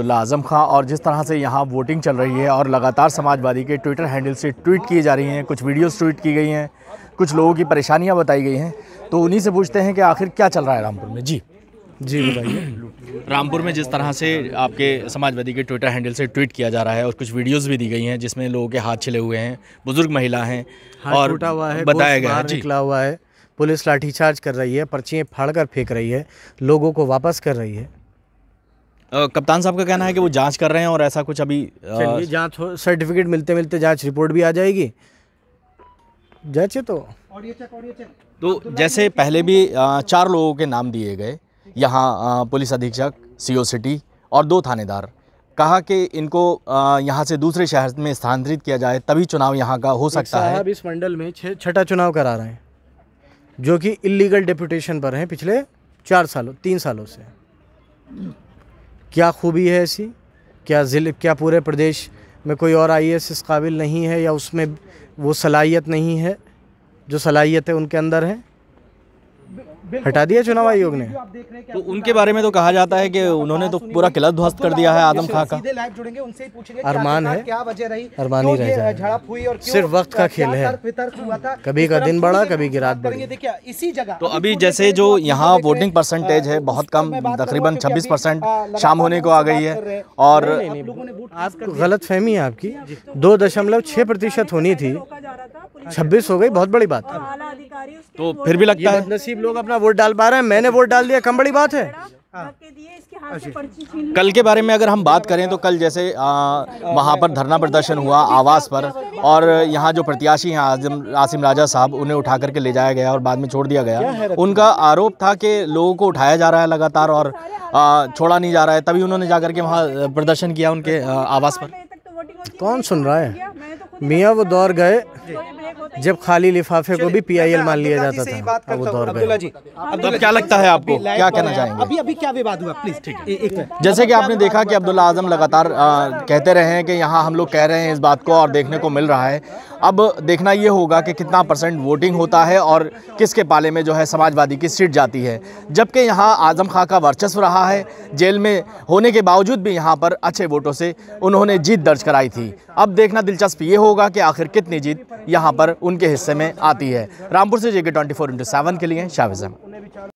अब्दुल्ला आज़म खां और जिस तरह से यहाँ वोटिंग चल रही है और लगातार समाजवादी के ट्विटर हैंडल से ट्वीट की जा रही हैं कुछ वीडियोस ट्वीट की गई हैं कुछ लोगों की परेशानियाँ बताई गई हैं तो उन्हीं से पूछते हैं कि आखिर क्या चल रहा है रामपुर में। जी। जी बताइए। रामपुर में जिस तरह से आपके समाजवादी के ट्विटर हैंडल से ट्वीट किया जा रहा है और कुछ वीडियोस भी दी गई हैं जिसमें लोगों के हाथ छिले हुए हैं बुज़ुर्ग महिला हैं और टूटा हुआ है बताया गया है। निकला हुआ है पुलिस लाठीचार्ज कर रही है पर्चियाँ फाड़ कर फेंक रही है लोगों को वापस कर रही है। कप्तान साहब का कहना है कि वो जाँच कर रहे हैं और ऐसा कुछ अभी चलिए जाँच हो सर्टिफिकेट मिलते मिलते जाँच रिपोर्ट भी आ जाएगी। जांचे तो। तो जैसे पहले भी चार लोगों के नाम दिए गए। यहाँ पुलिस अधीक्षक सीओ सिटी और दो थानेदार। कहा कि इनको यहाँ से दूसरे शहर में स्थानांतरित किया जाए तभी चुनाव यहाँ का हो सकता है। इस मंडल में छठा चुनाव करा रहे हैं जो कि इलीगल डेपुटेशन पर हैं पिछले चार सालों तीन सालों से। क्या खूबी है ऐसी? क्या ज़िले, क्या पूरे प्रदेश में कोई और आई इस काबिल नहीं है या उसमें वो सलाहियत नहीं है? जो सलाहियतें उनके अंदर है? हटा दिया चुनाव आयोग ने? तो उनके बारे में तो कहा जाता है कि उन्होंने तो पूरा किला ध्वस्त कर दिया है आदम खां का। सीधे लाइव जुड़ेंगे उनसे ही पूछेंगे अरमान है। क्या वजह रही? अरमान ही रह ये झड़प हुई और सिर्फ़ वक्त का खेल है। कभी का दिन बढ़ा, कभी की रात बढ़ी। देखिए इसी जगह। तो अभी जैसे जो यहाँ वोटिंग परसेंटेज है बहुत कम तकरीबन 26 परसेंट शाम होने को आ गई है और आप गलत फहमी है आपकी। दो दशमलव छः प्रतिशत होनी थी। छब्बीस हो गई बहुत बड़ी बात। है तो फिर भी लगता है। बदनसीब लोग अपना वोट डाल पा रहे हैं। मैंने वोट डाल दिया कम बड़ी बात है। धक्के दिए इसके हाथ से पर्ची छीन कल के बारे में अगर हम बात करें तो कल जैसे वहाँ पर धरना प्रदर्शन हुआ आवास पर और यहाँ जो प्रत्याशी हैं आज़म आसिम राजा साहब उन्हें उठा करके ले जाया गया और बाद में छोड़ दिया गया। उनका आरोप था कि लोगों को उठाया जा रहा है लगातार और छोड़ा नहीं जा रहा है। तभी उन्होंने जा करके वहाँ प्रदर्शन किया उनके आवास पर। तो कौन सुन रहा है? तो मियाँ वो दौर गए। जब खाली लिफाफे को भी पीआईएल मान लिया जाता था अब वो दौर अब्दुल्ला जी तो अब क्या लगता है आपको? क्या कहना चाहेंगे? अभी अभी क्या विवाद हुआ? प्लीज़ ठीक है। एक मिनट जैसे कि आपने देखा कि अब्दुल्ला आज़म लगातार कहते रहे हैं कि यहाँ हम लोग कह रहे हैं इस बात को और देखने को मिल रहा है। अब देखना ये होगा कि कितना परसेंट वोटिंग होता है और किसके पाले में जो है समाजवादी की सीट जाती है। जबकि यहाँ आज़म खां का वर्चस्व रहा है। जेल में होने के बावजूद भी यहाँ पर अच्छे वोटों से उन्होंने जीत दर्ज कराई थी। अब देखना दिलचस्प ये होगा कि आखिर कितनी जीत यहाँ पर उनके हिस्से में आती है। रामपुर से J K twenty four into seven के लिए शाहिज अहमद।